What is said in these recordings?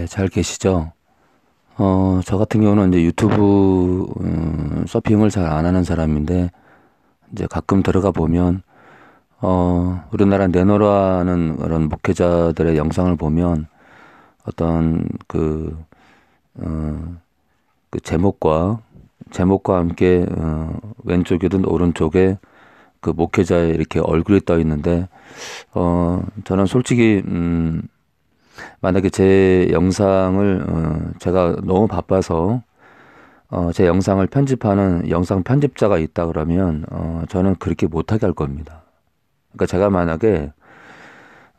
네, 잘 계시죠? 어, 저 같은 경우는 이제 유튜브 음, 서핑을 잘 안 하는 사람인데 이제 가끔 들어가 보면 어, 우리나라 내노라는 그런 목회자들의 영상을 보면 어떤 그, 어, 그 제목과 제목과 함께 어, 왼쪽이든 오른쪽에 그 목회자의 이렇게 얼굴이 떠 있는데 어, 저는 솔직히 음, 만약에 제 영상을 어, 제가 너무 바빠서 어, 제 영상을 편집하는 영상 편집자가 있다 그러면 어, 저는 그렇게 못하게 할 겁니다. 그러니까 제가 만약에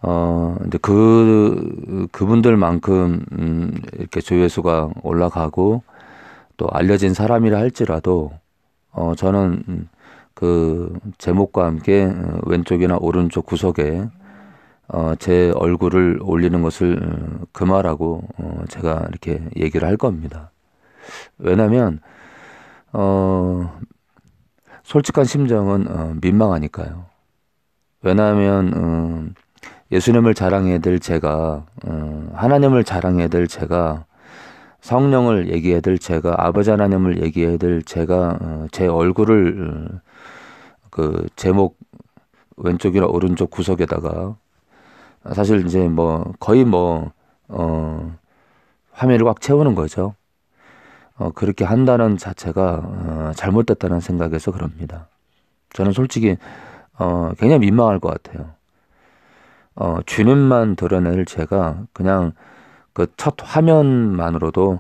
어 이제 그 그분들만큼 음, 이렇게 조회수가 올라가고 또 알려진 사람이라 할지라도 어 저는 음, 그 제목과 함께 어, 왼쪽이나 오른쪽 구석에 어, 제 얼굴을 올리는 것을 어, 금하라고 어, 제가 이렇게 얘기를 할 겁니다. 왜냐면 어, 솔직한 심정은 어, 민망하니까요. 왜냐하면 어, 예수님을 자랑해야 될 제가 어, 하나님을 자랑해야 될 제가 성령을 얘기해야 될 제가 아버지 하나님을 얘기해야 될 제가 어, 제 얼굴을 어, 그 제목 왼쪽이나 오른쪽 구석에다가 사실 이제 뭐 거의 뭐, 어, 화면을 꽉 채우는 거죠. 어, 그렇게 한다는 자체가 어, 잘못됐다는 생각에서 그럽니다. 저는 솔직히 어, 굉장히 민망할 것 같아요. 어, 주님만 드러낼 제가 그냥 그 첫 화면만으로도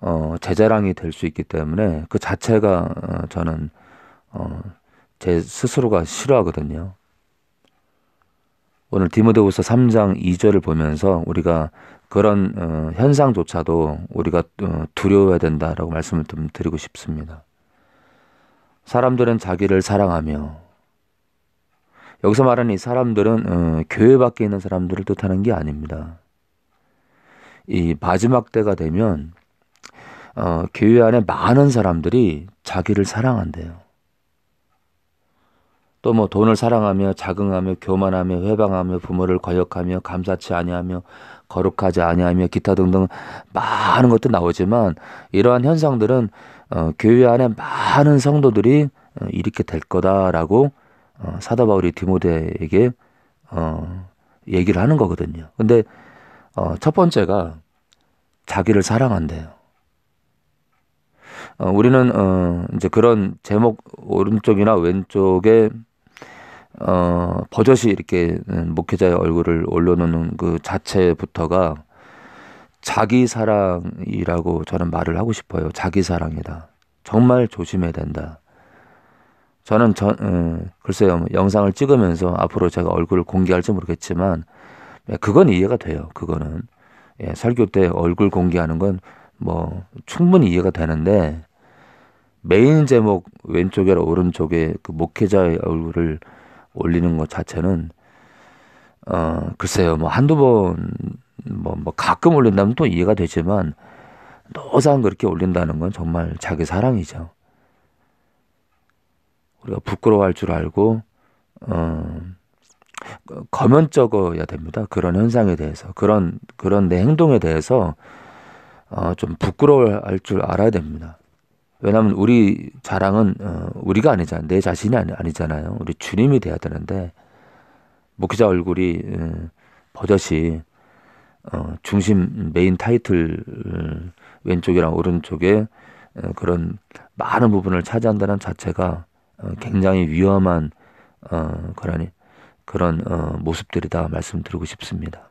어, 제 자랑이 될 수 있기 때문에 그 자체가 어, 저는 어, 제 스스로가 싫어하거든요. 오늘 디모데후서 3장 2절을 보면서 우리가 그런 어, 현상조차도 우리가 어, 두려워해야 된다라고 말씀을 좀 드리고 싶습니다. 사람들은 자기를 사랑하며 여기서 말하는 이 사람들은 어, 교회 밖에 있는 사람들을 뜻하는 게 아닙니다. 이 마지막 때가 되면 어, 교회 안에 많은 사람들이 자기를 사랑한대요. 또 뭐 돈을 사랑하며 자긍하며 교만하며 회방하며 부모를 거역하며 감사치 아니하며 거룩하지 아니하며 기타 등등 많은 것도 나오지만 이러한 현상들은 어, 교회 안에 많은 성도들이 어, 이렇게 될 거다라고 어, 사도 바울이 디모데에게 어, 얘기를 하는 거거든요. 근데 어, 첫 번째가 자기를 사랑한대요. 어, 우리는 어, 이제 그런 제목 오른쪽이나 왼쪽에 어, 버젓이 이렇게 목회자의 얼굴을 올려놓는 그 자체부터가 자기 사랑이라고 저는 말을 하고 싶어요. 자기 사랑이다. 정말 조심해야 된다. 저는 전, 어, 글쎄요, 뭐 영상을 찍으면서 앞으로 제가 얼굴을 공개할지 모르겠지만, 예, 그건 이해가 돼요. 그거는. 예, 설교 때 얼굴 공개하는 건 뭐 충분히 이해가 되는데, 메인 제목 왼쪽이나 오른쪽에 그 목회자의 얼굴을 올리는 것 자체는 어 글쎄요 뭐 한두 번 뭐, 뭐 가끔 올린다면 또 이해가 되지만 노상 그렇게 올린다는 건 정말 자기 사랑이죠. 우리가 부끄러워할 줄 알고 어 거면적어야 됩니다. 그런 현상에 대해서 그런 그런 내 행동에 대해서 어 좀 부끄러워할 줄 알아야 됩니다. 왜냐하면 우리 자랑은 어, 우리가 아니잖아. 내 자신이 아니, 아니잖아요. 우리 주님이 돼야 되는데 목회자 얼굴이 어, 버젓이 어, 중심 메인 타이틀 어, 왼쪽이랑 오른쪽에 어, 그런 많은 부분을 차지한다는 자체가 어, 굉장히 위험한 어, 그러니 그런 어, 모습들이다 말씀드리고 싶습니다.